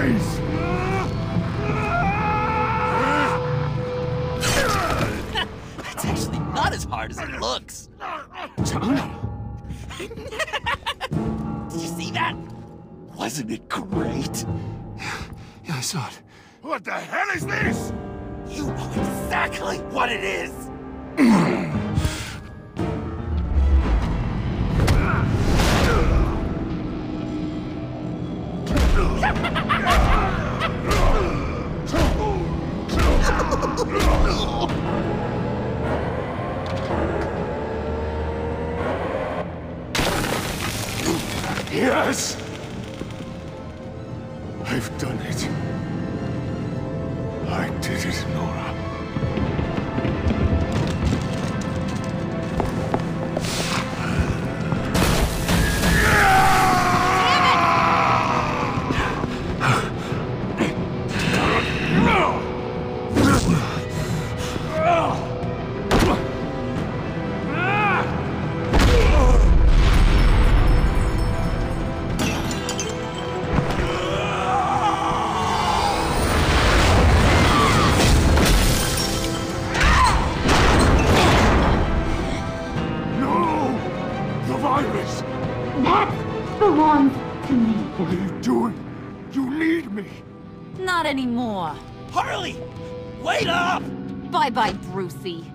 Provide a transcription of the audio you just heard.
eyes! That's actually not as hard as it looks. Johnny! Did you see that? Wasn't it great? Yeah, yeah, I saw it. What the hell is this? You know exactly what it is! Yes! I've done it. I did it, Nora. The virus! That belongs to me. What are you doing? You need me! Not anymore. Harley, wait up! Bye-bye, Brucey.